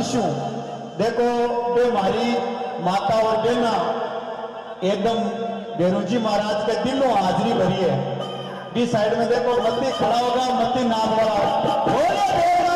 मनुष्य देखो बे मारी माता और बेना एकदम भैरू जी महाराज के दिलों हाजरी भरी है बी साइड में देखो मत्ती खड़ा होगा मत्ती नाम वाला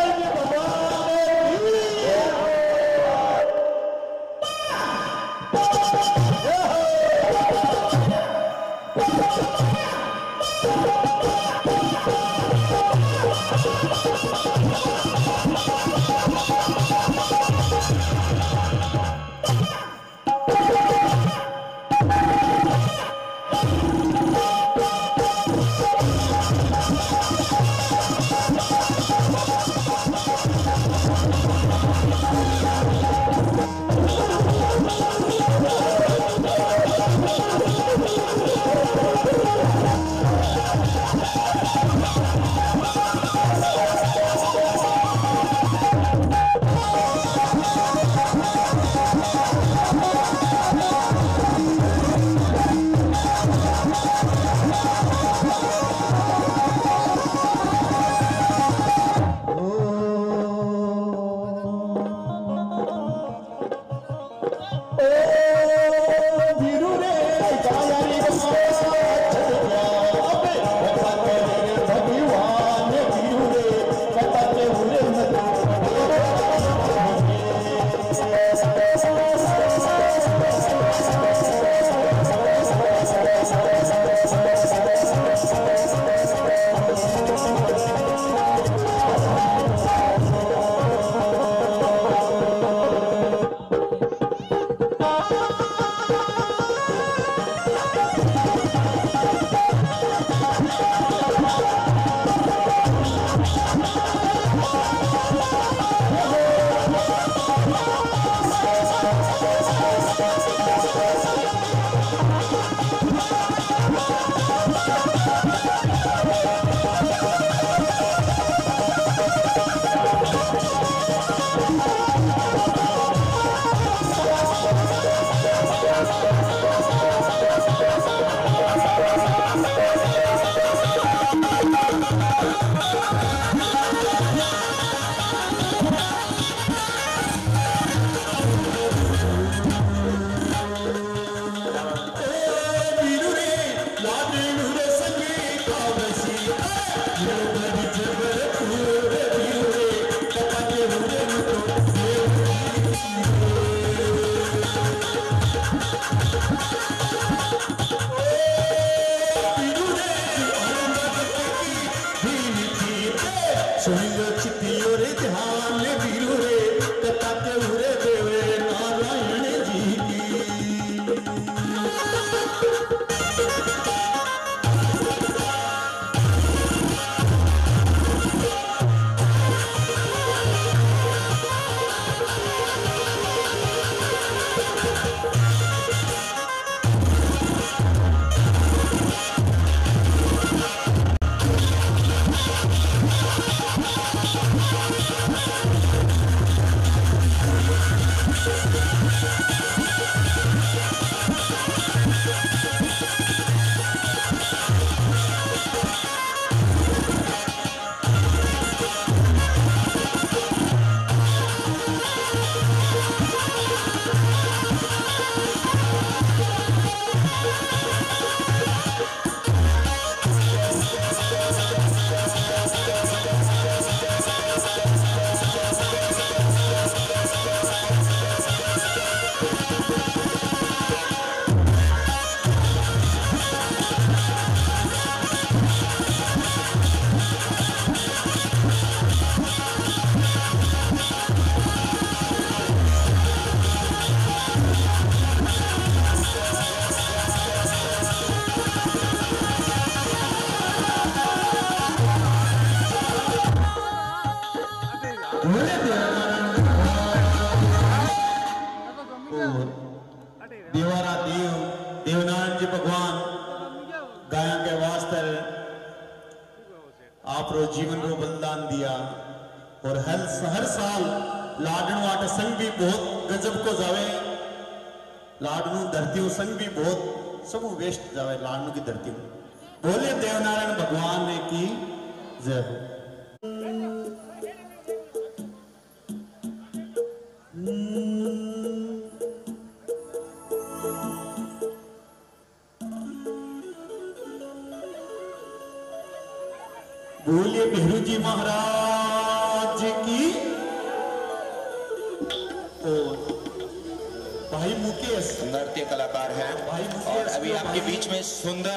अभी आपके बीच में सुंदर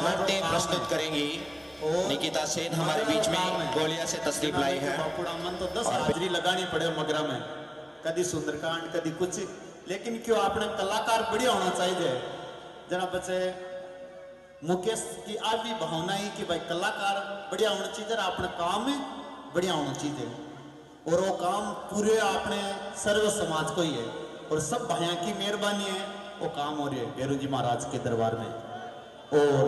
नृत्य प्रस्तुत करेंगी। निकिता सेन हमारे बीच में गोलिया से तस्लीफ लाई है। तो दस हाजरी लगानी पड़े मगरा में। कदी सुंदरकांड कदी कुछ। लेकिन क्यों आपने कलाकार बढ़िया होना चाहिए? जरा बच्चे मुकेश की आज भी भावना है कि भाई कलाकार बढ़िया होना चाहिए और अपने काम में बढ़िया होना चाहिए। और वो काम पूरे अपने सर्व समाज को ही है। और सब भाइयों की मेहरबानी है। वो काम हो रही है गेरू जी महाराज के दरबार में। और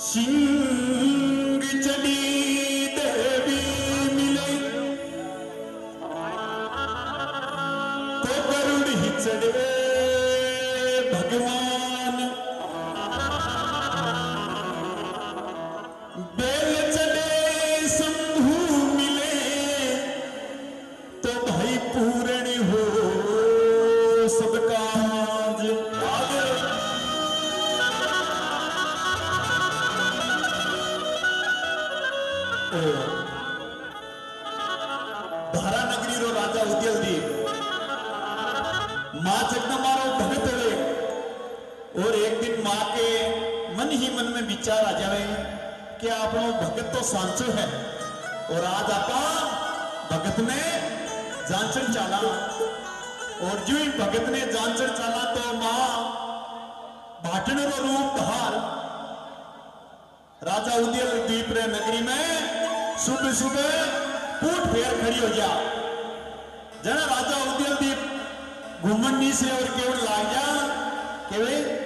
सिंह चली माँ जगदम्बा भगत हुए और एक दिन माँ के मन ही मन में विचार आ जावे कि आप भगत तो सांचो है। और आज आप भगत ने जांचर चाला। और जो ही भगत ने जांचर चाला तो माँ भाटन रूप धार। राजा उदयल द्वीप रे नगरी में सुबह सुबह फूट फेर खड़ी हो गया जना राजा उदयल से और केवल लाग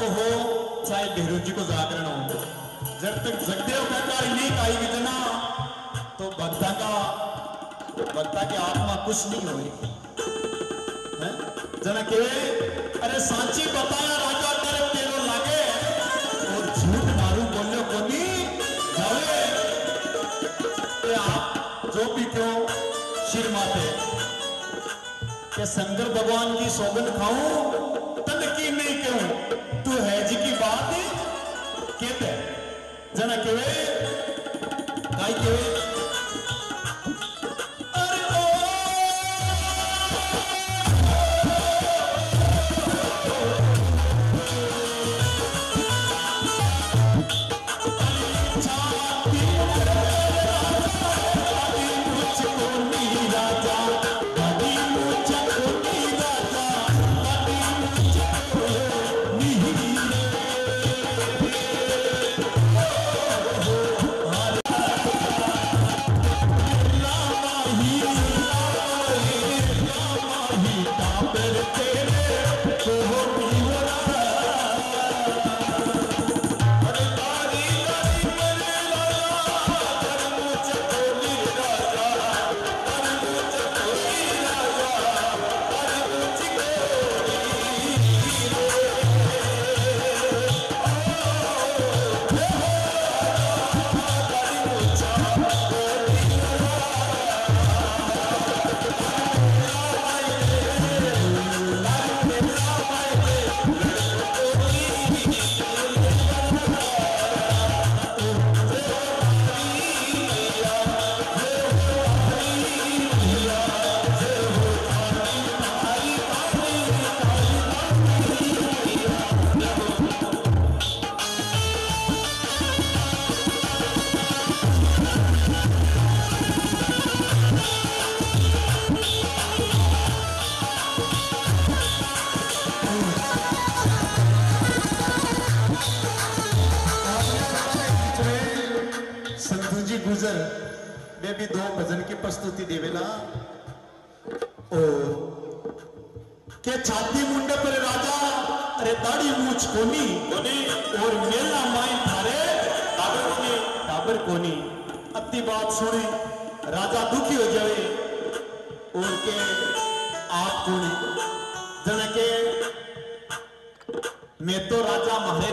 को हो चाहे भेरू जी को जागरण हो जब तक जगदेव का कार्य नहीं काई विजना तो भक्ता का, भक्ता की आत्मा कुछ नहीं हैं? जना के, अरे सांची बताया राजा, तेरे तेरो लागे। और झूठ मारू बोलो, कोनी, जावे। कि आप जो भी क्यों शिर माथे? कि शंकर भगवान की सौगन खाऊं? जना केवे काय केवे अरे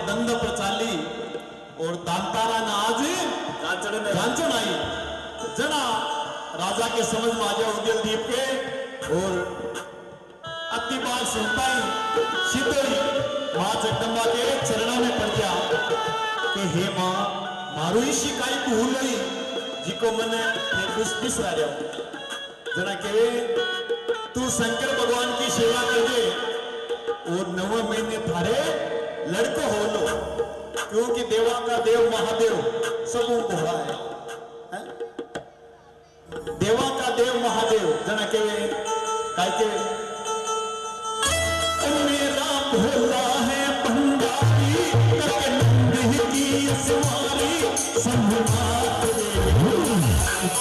दंग पर चाली और दांतारा ने आज जांचन आई। जना राजा के समझ में आ जाओ उदय दीप के। और अति बार सुनता ही सीधे ही माँ जगदम्बा के चरणों में पड़ गया। कि हे माँ मारू ही शिकाई भूल गई जिको मन कुछ बिसरा रहा जना के तू शंकर भगवान की सेवा कर दे और नवे महीने थारे लड़को हो लो क्योंकि देवा का देव महादेव समूह को है, है? देवा का देव महादेव जना के काय के मेरा भोला है भंडारी नंद की सवारी संभात रे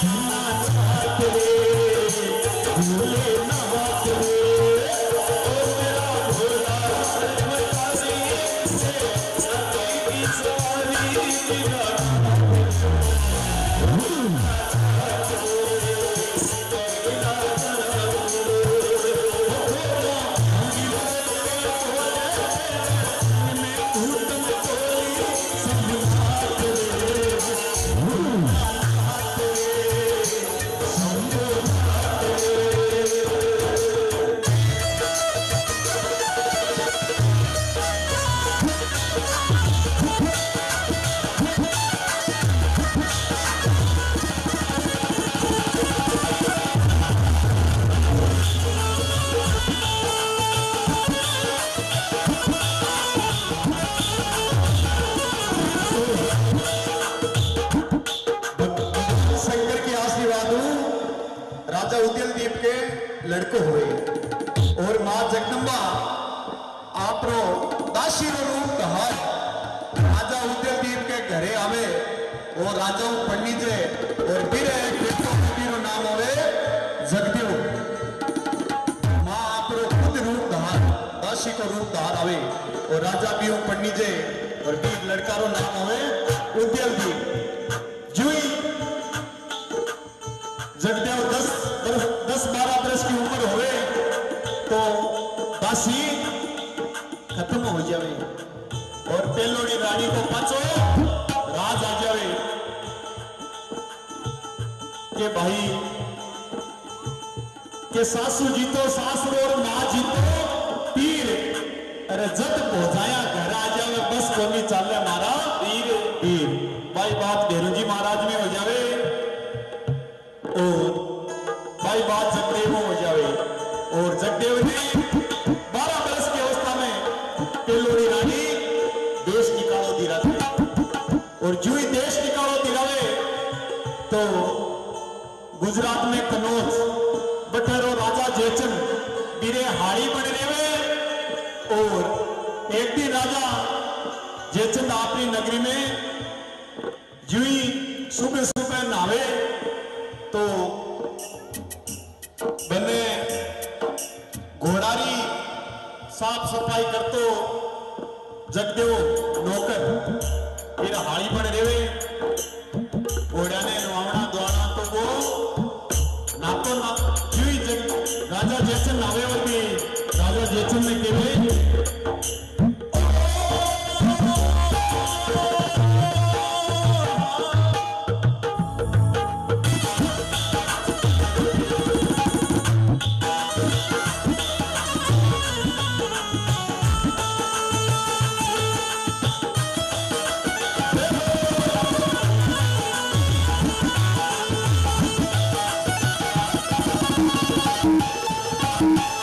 Música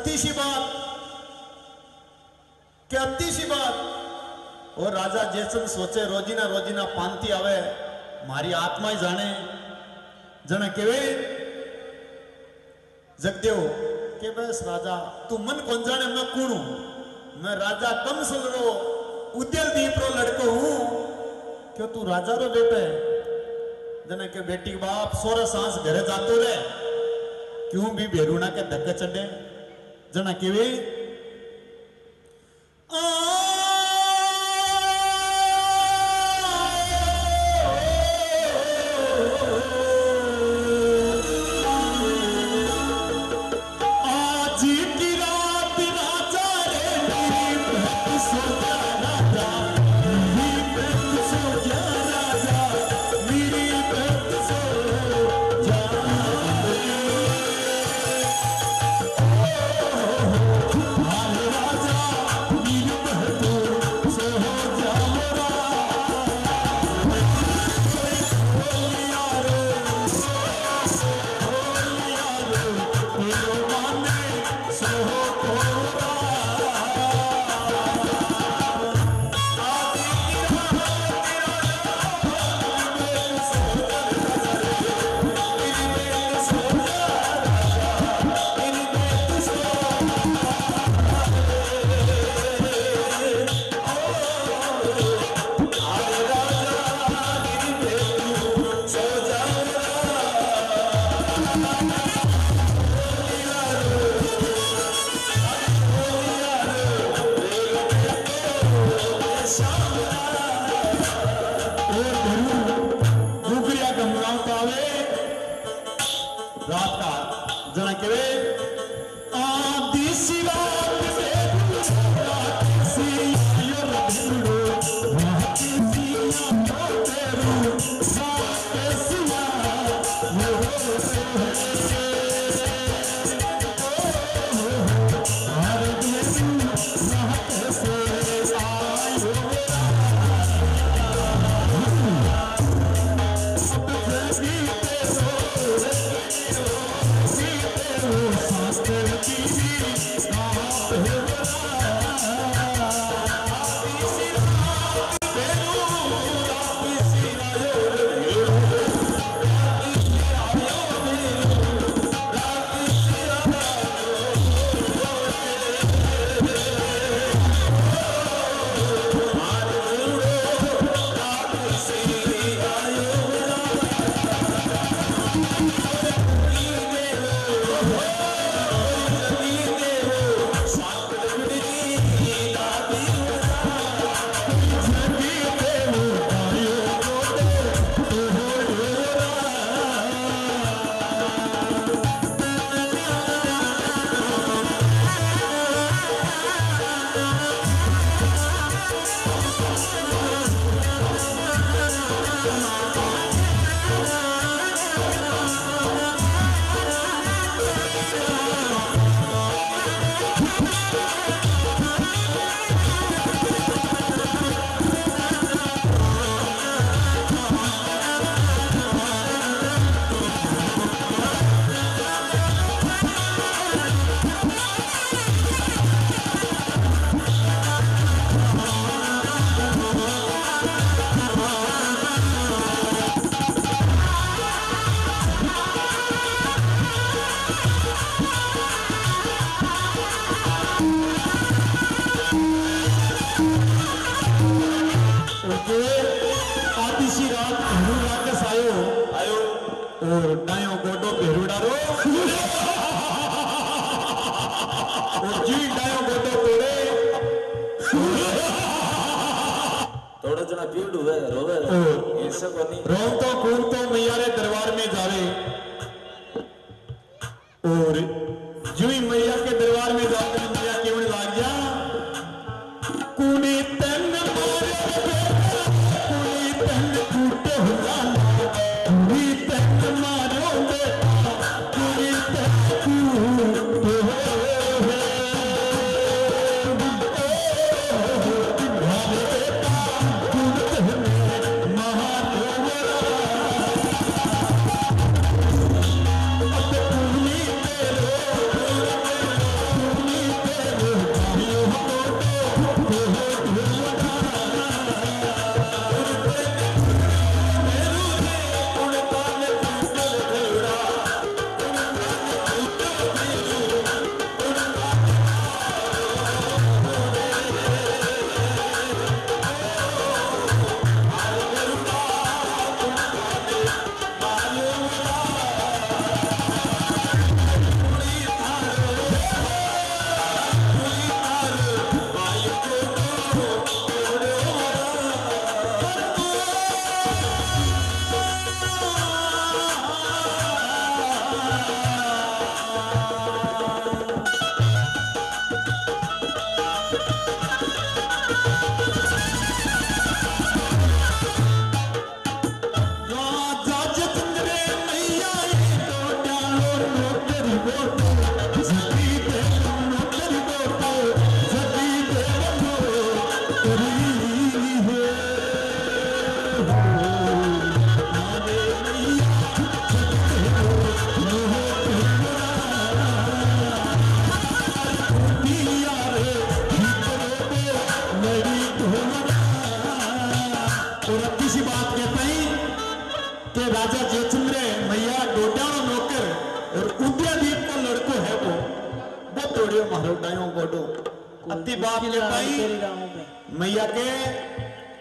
सत्तीसी बात। के अत्तीसी बात? ओ राजा जैसन सोचे, रोजीना रोजीना पानती आवे, मारी आत्मा ही जाने जने केवे, जगदेव, के बस राजा, तू मन कौन जाने मैं कौन हूँ मैं राजा कम सुन रो उद्यल दीप रो लड़को हूँ। क्यों तू राजा रो बेटे जने के बेटी बाप, सोरा सांस घरे जाते रहे। क्यों भी बेरुना के धक्के જણા કેવી? और जूही मैया के दरबार में जाकर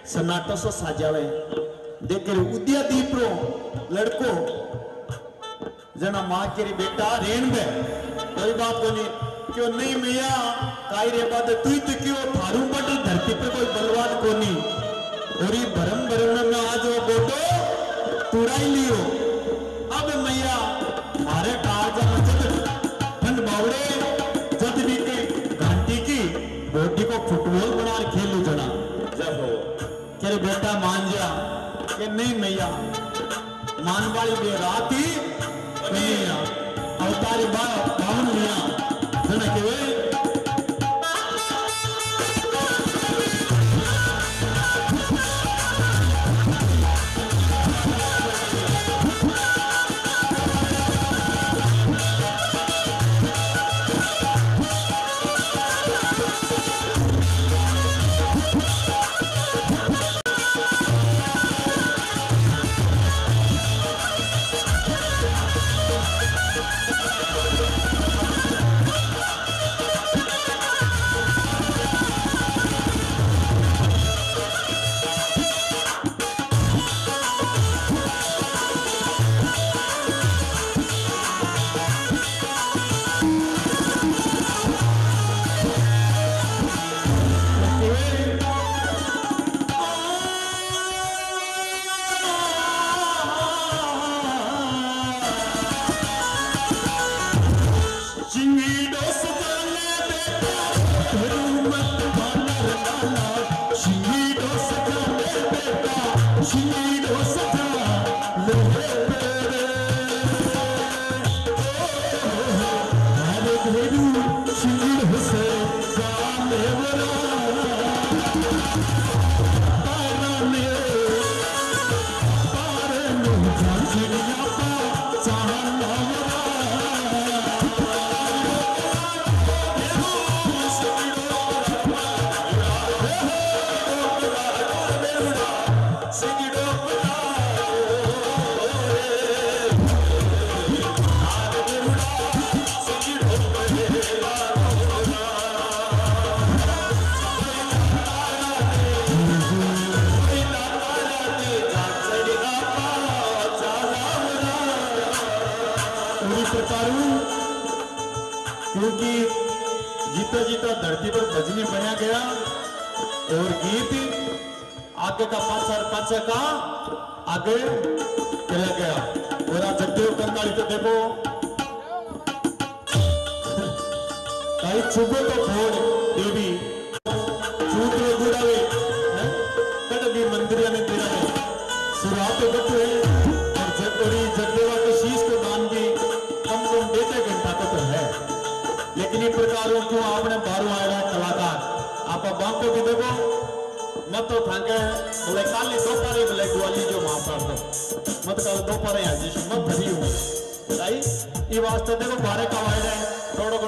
सन्नाटो साजावे। देखे उदिया दीप रो लड़को। जना माँ के रे बेटा, रेन बे कोई बात को नहीं क्यों नहीं मिया? काई रे बात तू तो क्यों थारू पट धरती पे कोई बलवान को नहीं और ये भरम भरम में आज वो बोटो तुड़ाई लियो। Marimbá.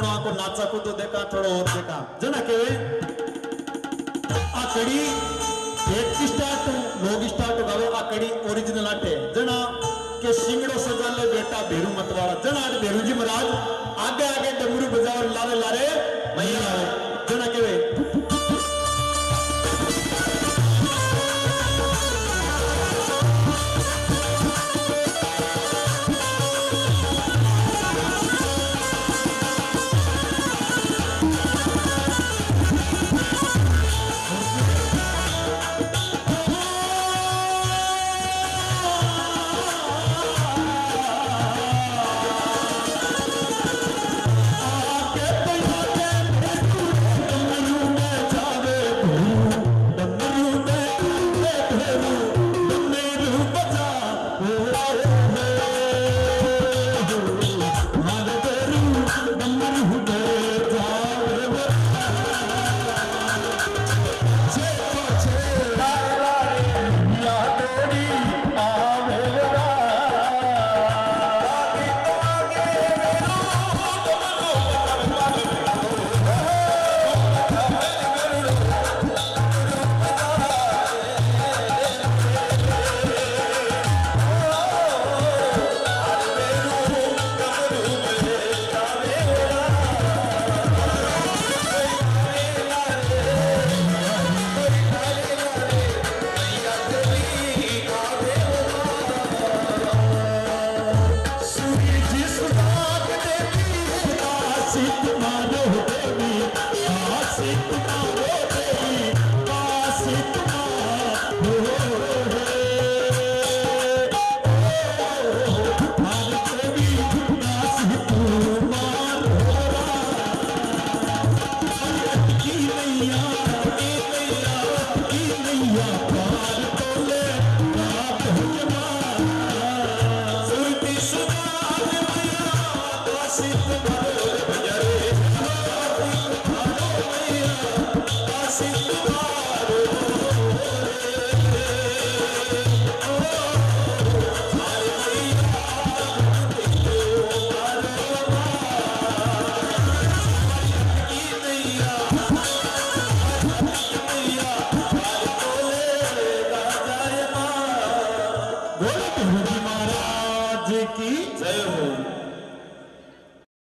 थोड़ा आपको नाचा को तो देखा, थोड़ा और देखा। जना के आकड़ी, एक स्टार्ट लोग स्टार्ट गावे, आकड़ी ओरिजिनल आटे। जना के सिंगड़ो सजा ले बेटा भेरू मतवाड़ा। जना आज भेरू जी महाराज, आगे आगे डमरू बजाओ, लारे लारे, मैया जना के वे